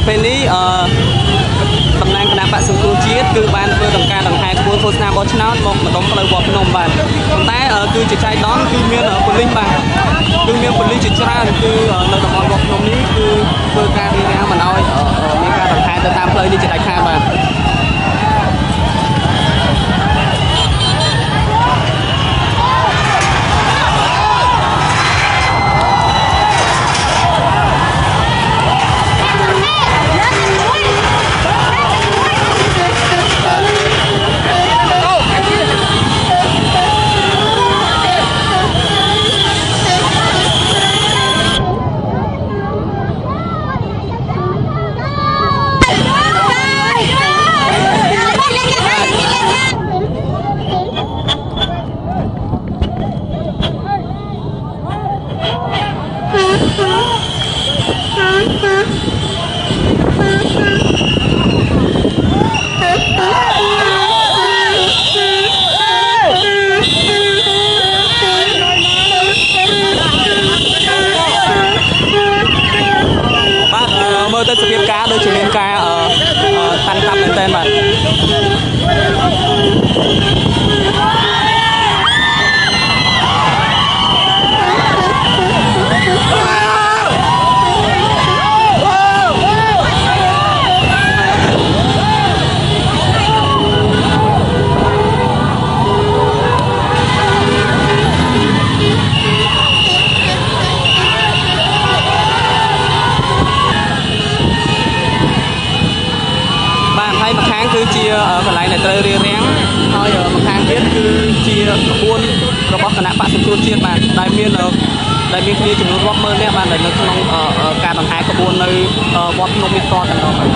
ណៈពេលនេះអឺតំណាងគណៈបក្សសង្គ្រោះជាតិគឺបានធ្វើដំណើរដង្ហែក្បួនឃោសនាបោះឆ្នោតមកម្ដុំផ្លូវវត្តភ្នំបាទប៉ុន្តែអឺគឺជាចៃដន្យគឺមានអឺប៉ូលីសបាទគឺមានប៉ូលីសជាច្រើនគឺអឺនៅតំបន់វត្តភ្នំនេះគឺធ្វើការ ទអឺមើលទៅសភាពការដូចជាមានការអឺអឺតាន់តាប់មែនទែនបាទបាទ គឺជាអឺកន្លែងដែលត្រូវរៀបរៀងហើយអឺម្ខាងទៀតគឺជាក្បួនរបស់គណៈបក្សសង្គ្រោះជាតិបាទដែលមានអឺដែលមានគ្នាចំនួនរាប់ម៉ឺននាក់បាទដែលនៅក្នុងអឺអឺការដង្ហែក្បួននៅអឺវត្តភ្នំនេះតតែម្ដងបាទ